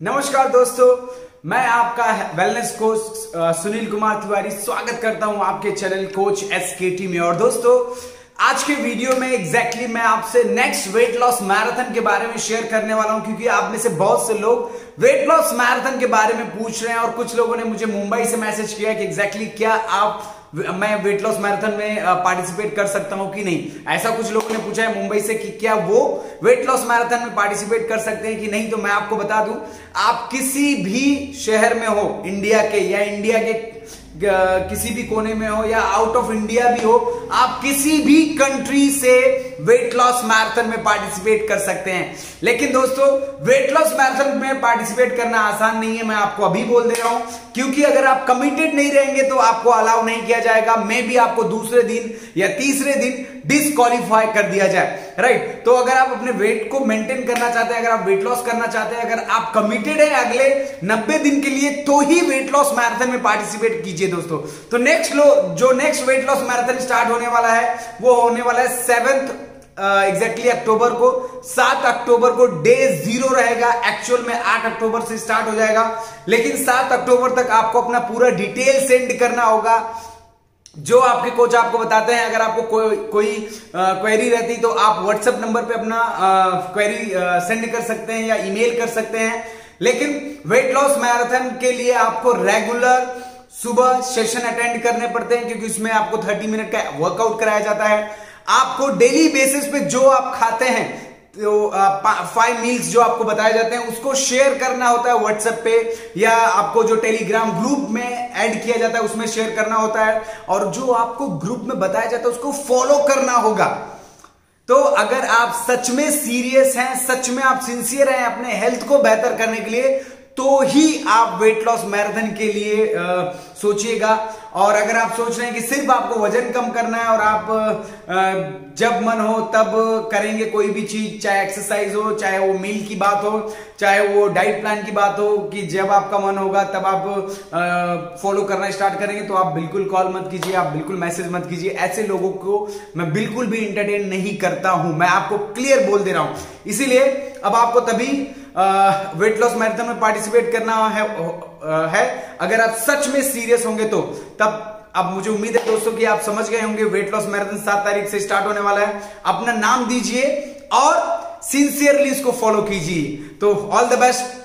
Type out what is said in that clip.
नमस्कार दोस्तों, मैं आपका वेलनेस कोच सुनील कुमार तिवारी स्वागत करता हूँ आपके channel coach S K T में। और दोस्तों, आज के वीडियो में एग्जैक्टली exactly मैं आपसे नेक्स्ट वेट लॉस मैराथन के बारे में शेयर करने वाला हूँ, क्योंकि आप में से बहुत से लोग वेट लॉस मैराथन के बारे में पूछ रहे हैं और कुछ लोगों ने मुझे मुंबई से मैसेज किया कि एग्जैक्टली exactly क्या आप मैं वेट लॉस मैराथन में पार्टिसिपेट कर सकता हूँ कि नहीं? ऐसा कुछ लोगों ने पूछा है मुंबई से कि क्या वो वेट लॉस मैराथन में पार्टिसिपेट कर सकते हैं कि नहीं? तो मैं आपको बता दूँ, आप किसी भी शहर में हो, इंडिया के या इंडिया के किसी भी कोने में हो या आउट ऑफ़ इंडिया भी हो, आप किसी भी कंट्री से वेट लॉस मैराथन में पार्टिसिपेट कर सकते हैं। लेकिन दोस्तों वेट लॉस मैराथन में पार्टिसिपेट करना आसान नहीं है, मैं आपको अभी बोल दे रहा हूँ। क्योंकि अगर आप कमिटेड नहीं रहेंगे तो आपको अलाउ नहीं किया जाएगा। मे भी आपको दूसरे दिन या तीसरे दिन डिसक्वालीफाई कर दिया जाए। राइट तो अगर आप अपने वेट को मेंटेन करना चाहते हैं, अगर आप वेट लॉस करना चाहते हैं, अगर आप कमिटेड है अगले नब्बे दिन के लिए तो ही वेट लॉस मैराथन में पार्टिसिपेट कीजिए दोस्तों। तो नेक्स्ट लो जो next weight loss marathon start होने वाला है वो होने वाला है सेवेंथ एग्जैक्टली uh, अक्टूबर को। सात अक्टूबर को डे ज़ीरो रहेगा। एक्चुअल में आठ अक्टूबर से स्टार्ट हो जाएगा। लेकिन सात अक्टूबर तक आपको अपना पूरा डिटेल सेंड करना होगा। जो आपके कोच आपको बताते हैं अगर आपको कोई कोई क्वेरी रहती तो आप व्हाट्सएप नंबर पे अपना क्वेरी सेंड कर सकते हैं या ईमेल कर सकते हैं। लेकिन वेट लॉस मैराथन के लिए आपको रेगुलर सुबह सेशन अटेंड करने पड़ते हैं, क्योंकि उसमें आपको 30 मिनट का वर्कआउट कराया जाता है। आपको डेली बेसिस पे जो आप खाते हैं तो फाइव मील्स जो आपको बताए जाते हैं, उसको शेयर करना होता है व्हाट्सएप पे, या आपको जो टेलीग्राम ग्रुप में ऐड किया जाता है, उसमें शेयर करना होता है, और जो आपको ग्रुप में बताया जाता है, उसको फॉलो करना होगा। तो अगर आप सच में सीरियस हैं, सच में आप सिंसियर हैं अपने हेल्थ को बेहतर करने के लिए तो ही आप वेट लॉस मैराथन के लिए सोचिएगा। और अगर आप सोच रहे हैं कि सिर्फ़ आपको वज़न कम करना है और आप आ, जब मन हो तब करेंगे कोई भी चीज़ चाहे एक्सरसाइज हो चाहे वो मील की बात हो चाहे वो डाइट प्लान की बात हो कि जब आपका मन होगा तब आप फॉलो करना स्टार्ट करेंगे तो आप बिल्कुल कॉल मत कीजिए आप बिल्कुल मैसेज मत कीजिए। ऐसे लोगों को मैं बिल्कुल भी इंटरटेन नहीं करता हूँ। मैं आपको क्लियर बोल दे रहा हूँ। इसीलिए अब आपको तभी वेट लॉस मैराथन में पार्टिसिपेट करना है, है। अगर आप सच में सीरियस होंगे तो तब अब मुझे उम्मीद है दोस्तों कि आप समझ गए होंगे वेट लॉस मैराथन सात तारीख से स्टार्ट होने वाला है। अपना नाम दीजिए और सिंसियरली इसको फॉलो कीजिए। तो ऑल द बेस्ट